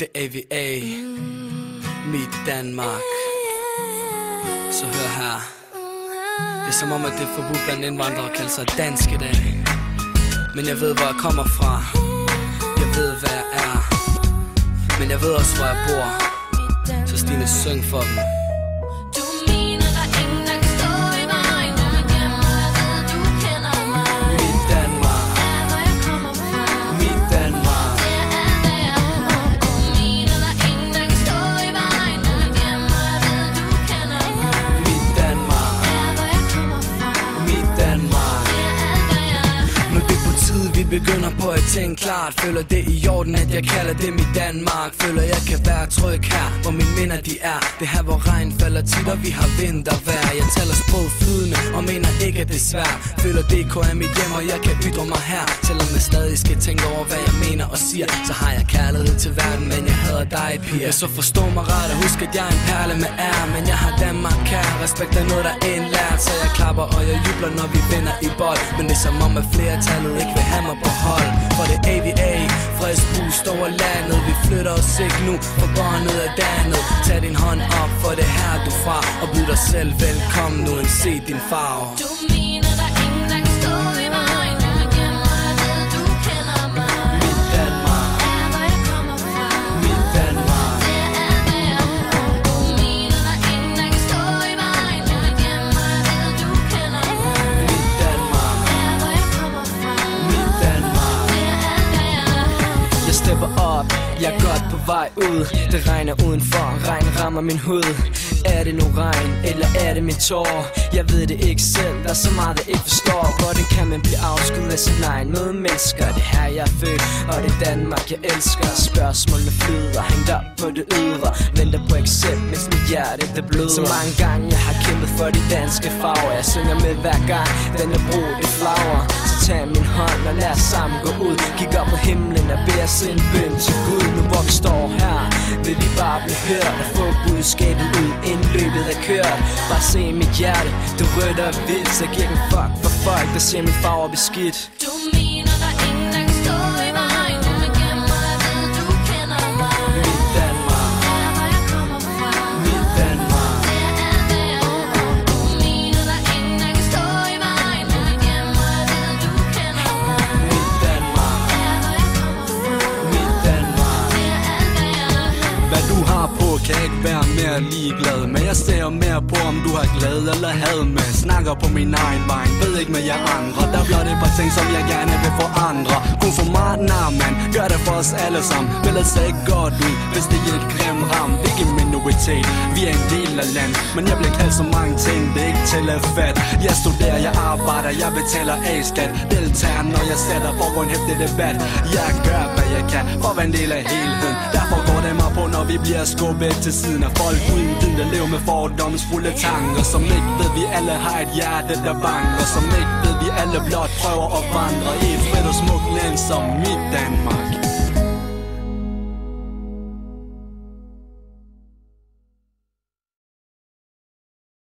Det AVA Mit Danmark. Så hør her. Det er som om at det er forbudt blandt indvandrere at kalde sig dansk i dag. Men jeg ved hvor jeg kommer fra. Jeg ved hvad jeg er. Men jeg ved også hvor jeg bor. Så Stine syng for dem. Begynder på at tænke klart. Føler det i orden, at jeg kalder det mit Danmark. Føler jeg kan være tryg her, hvor mine minder de er. Det her, hvor regn falder tit, og vi har vintervejr. Jeg taler sprog flydende, og mener ikke, at det er svært. Føler DK er mit hjem, og jeg kan ytre mig her. Selvom jeg stadig skal tænke over, hvad jeg mener og siger Så har jeg kærlighed til verden, men jeg hader dig, piger Ja, så forstå mig ret og husk, at jeg er en perle med ære. Men jeg har Danmark kær, respekt er noget, der er indlært så jeg klapper, og jeg jubler, når vi vinder i bold. Men det er som om, at flertallet ikke vil have mig på hold. For det er AVA, frisk boost over landet. Vi flytter os ikke nu, for barnet er dannet. Tag din hånd op, for det her du fra. Og byd dig selv velkommen nu, end se din farve. Du mener, jeg er godt på vej ud. Det regner udenfor, regn rammer min hud. Er det nu regn, eller er det min tår? Jeg ved det ikke selv, der er så meget jeg ikke forstår. Hvordan kan man blive afskudt af sin egen medmennesker? Det her jeg er født, og det er Danmark jeg elsker. Spørgsmålene flyder, hængt op på det ydre. Venter på accept, mens mit hjerte det bløder. Så mange gange jeg har kæmpet for de danske farver. Jeg synger med hver gang, den er brug det flagrer Så tag min hånd og lad os sammen gå ud. Kig op på himlen og bed os en bøn til Gud blive hørt Og få budskabet ud, inden løbet er kørt. Bare se mit hjerte, det rødt og vildt Så giver en fuck for folk, der ser min farver beskidt. Du mener, der ingen, er ligeglad Men jeg ser mere på om du har glæde eller had med. Snakker på min egen vej, ved ikke med jer andre. Der bliver det par ting som jeg gerne vil få andre. Kun for mig, nej man, gør det for os alle sammen. Vil altså ikke godt ud, hvis det er et grim ram. Det er ikke minoritet, vi er en del af land. Men jeg bliver kaldt så mange ting, det er ikke til at fat Jeg studerer, jeg arbejder, jeg betaler A-skat. Deltager, når jeg sætter for en hæftig debat. Jeg gør, hvad jeg kan for at være en del af helheden. Derfor vi bliver skubbet til siden af folk Uden viden, der lever med fordomsfulde tanker Som ikke ved, vi alle har et hjerte, der banker Som ikke ved, vi alle blot prøver at vandre I et frit og smukt land som mit Danmark.